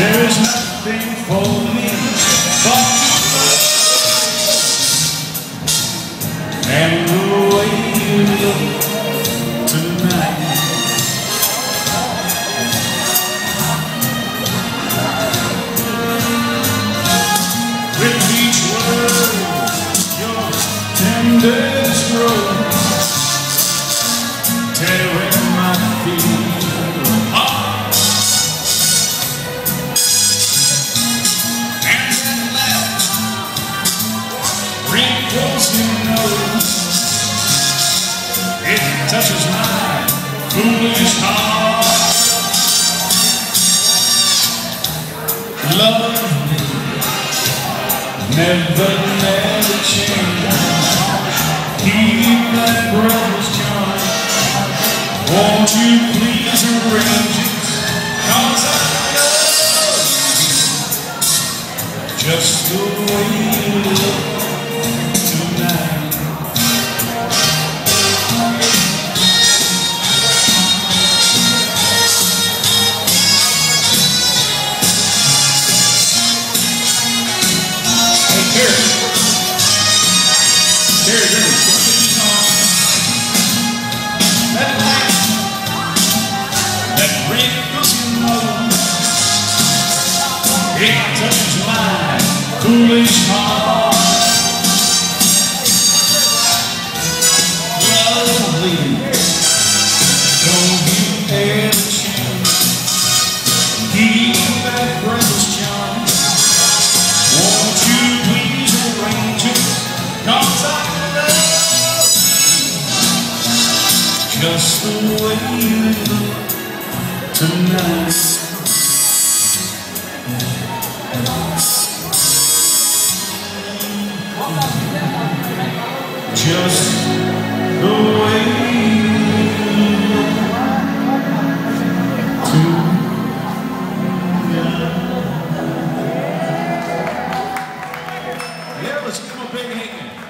There's nothing for me but And the way you look tonight. With each word your tenderest rose Never, never change. Keep that brother's charm Won't you please arrange it? Cause I love you Just the way you look foolish heart. Lovely, don't you ever change. That charm. Won't you please arrange I love just the way you look tonight. just the way to yeah. yeah, let's give a big hand.